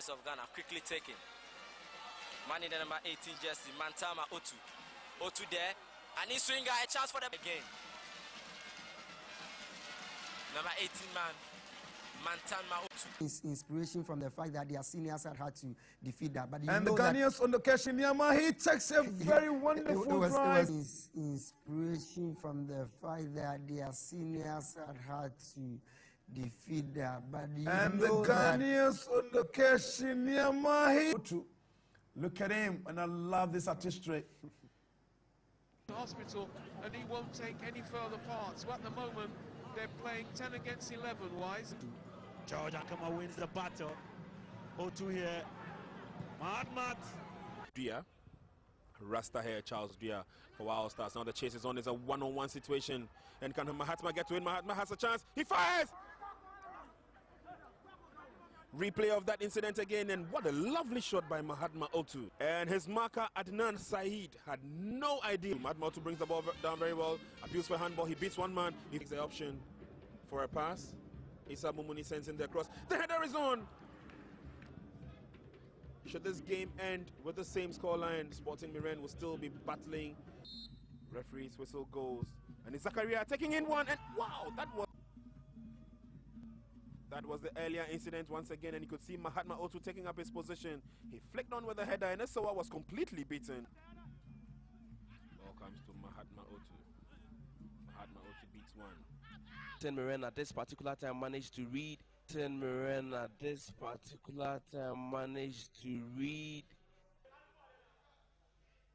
Stars of Ghana quickly taken. Man in the number 18 jersey, Mantama Otoo. Otoo there. And he's swinger, a chance for them again. Number 18 man, Mantama Otoo. Ins- inspiration from the fact that their seniors had had to defeat that. But you And the know that Ghanaians on the Keshinyama, he takes a very wonderful it was, it was ins- inspiration from the fact that their seniors had had to defeat that. But you And the know that Ghanaians on the Keshinyama, he. Look at him, and I love this artistry. hospital and he won't take any further parts. So at the moment, they're playing 10 against 11 wise. George Akama wins the battle. 0-2 here. Mahatmat. Dia. Rasta here, Charles Dia for Wild Stars. Now the chase is on. It's a one-on-one situation. And can Mahatma get to it? Mahatma has a chance. He fires! Replay of that incident again, and what a lovely shot by Mahatma Otoo. And his marker, Adnan Saeed, had no idea. Mahatma Otoo brings the ball down very well. Abuse for handball. He beats one man. He takes the option for a pass. Issa Mumuni sends in the cross. The header is on. Should this game end with the same scoreline, Sporting Miren will still be battling. Referees whistle goes. And Zakaria taking in one, and wow, that was. That was the earlier incident once again, and you could see Mahatma Otoo taking up his position. He flicked on with the header, and Esawa was completely beaten. Ball comes to Mahatma Otoo. Mahatma Otoo beats one. Ten Miren at this particular time managed to read. Ten Miren at this particular time managed to read.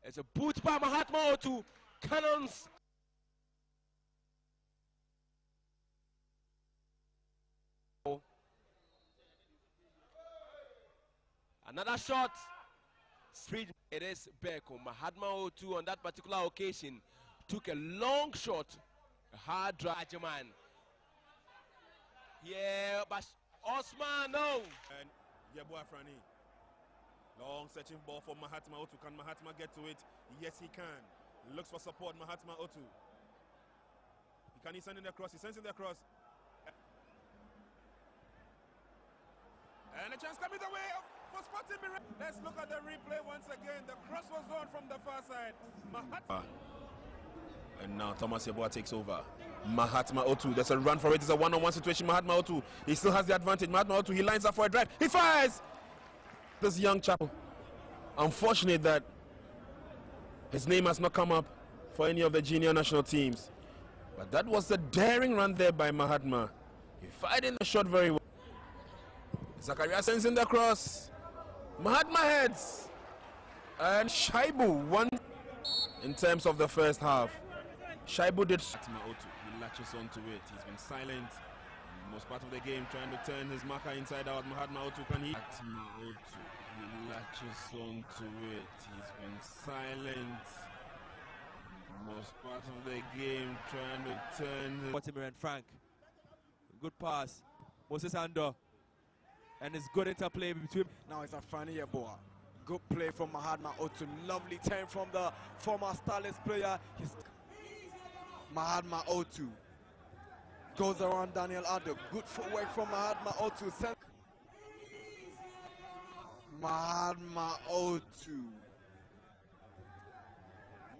It's a boot by Mahatma Otoo. Cannons. Another shot. Speed. It is Beko. Mahatma Otoo on that particular occasion took a long shot. A hard drive, man. Yeah, but Osman, no. And Yebo Afrani. Long searching ball for Mahatma Otoo. Can Mahatma get to it? Yes, he can. Looks for support, Mahatma Otoo. He can he send it across? He sends it across. And a chance coming the way of for Sporting. Let's look at the replay once again. The cross was on from the far side. Mahatma. And now Thomas Yeboah takes over. Mahatma Otoo. There's a run for it. It's a one-on-one situation. Mahatma Otoo. He still has the advantage. Mahatma Otoo. He lines up for a drive. He fires. This young chap. Unfortunate that his name has not come up for any of the junior national teams. But that was a daring run there by Mahatma. He fired in the shot very well. Zakaria sends in the cross. Mahatma heads. And Shaibu won in terms of the first half. Shaibu did. Mahatma Otoo, he latches onto it. He's been silent. Most part of the game, trying to turn his marker inside out. Mahatma Otoo can he? Mahatma Otoo, he latches onto it. He's been silent. Most part of the game, trying to turn. His Mortimer and Frank. Good pass. Moses Ando. And it's good interplay between. Now it's a funny boy. Good play from Mahatma Otoo. Lovely turn from the former Starless player. He's Mahatma Otoo. Goes around Daniel Ado. Good footwork from Mahatma Otoo. Send- Mahatma Otoo.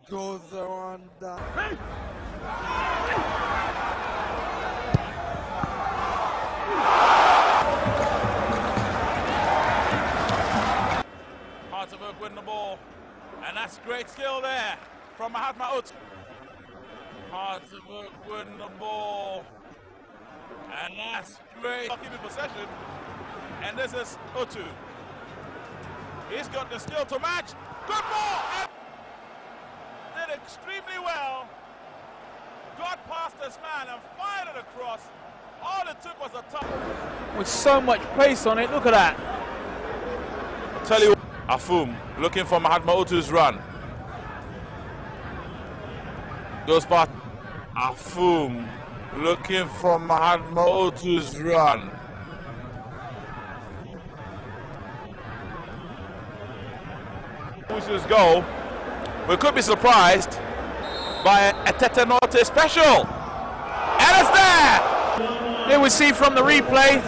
Goes around Dan- Hartberg That's great skill there from Mahatma Otoo. Hartberg win the ball. And that's great. Keeping possession. And this is Otoo. He's got the skill to match. Good ball! And did extremely well. Got past this man and fired it across. All it took was a touch. with so much pace on it. Look at that. Tell you, Afum looking for Mahatma Otoo's run. Goes past Afum looking for Mahatma Otoo's run. Otoo's goal. We could be surprised by a Tete Norte special. And it's there! Here we see from the replay,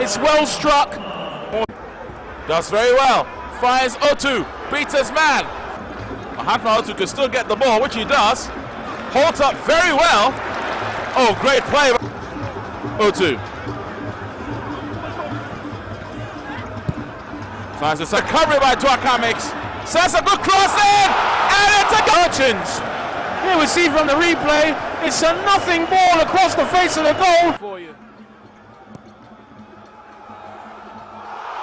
it's well struck. Does very well. Finds Otoo. Beats his man. Mahatma Otoo can still get the ball, which he does. Holds up very well. Oh, great play. Otoo. Finds a recovery by Dwakamix. Sends a good cross in. And it's a Hutchins. Here we see from the replay, it's a nothing ball across the face of the goal for you.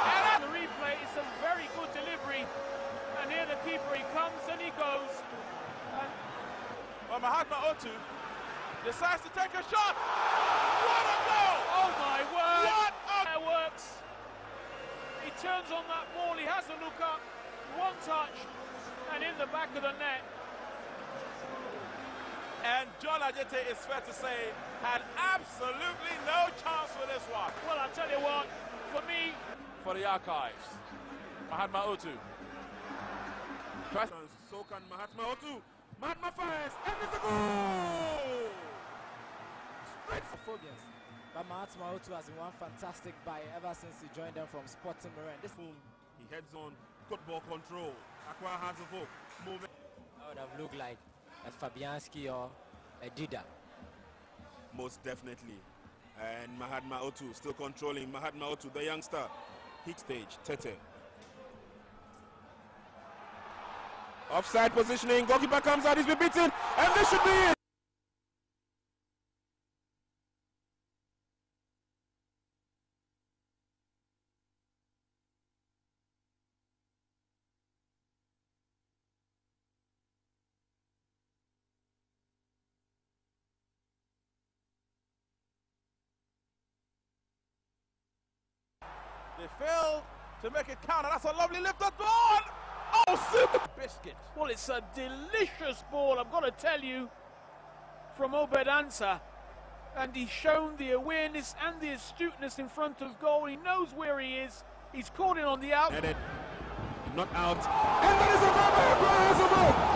And the replay is a very good delivery. And here the keeper, he comes and he goes. And Well, Mahatma Otoo decides to take a shot. What a goal! oh my word! What a works. He turns on that ball, he has a look up, one touch, and in the back of the net. And John Ajete, it's fair to say, had absolutely no chance for this one. Well, I tell you what, for me, For the archives, Mahatma Otoo. So can Mahatma Otoo. Mahatma fires, and it's a goal! phobias. But Mahatma Otoo has been one fantastic buy ever since he joined them from Sporting Marin. This one, He heads on, good ball control. Aqua has a hook. Moving. would have looked like a Fabianski or a Dida. Most definitely. And Mahatma Otoo still controlling. Mahatma Otoo, the youngster. Hit stage, Tete. Offside positioning. Goalkeeper comes out. He's been beaten. And this should be it. They failed to make it count, and that's a lovely lift of ball. Oh, super well, it's a delicious ball, I've got to tell you, from Obed. And he's shown the awareness and the astuteness in front of goal. He knows where he is. He's caught it on the out. Not out. And that is a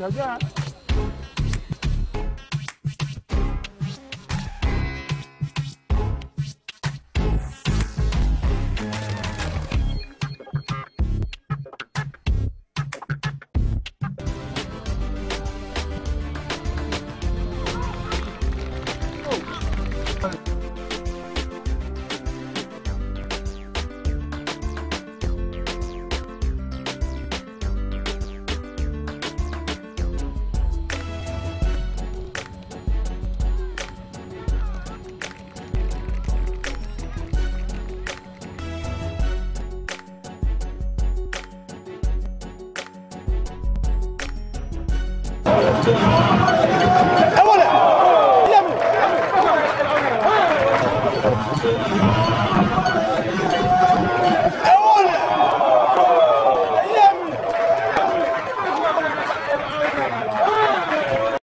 小心 Hey,